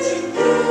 de Deus.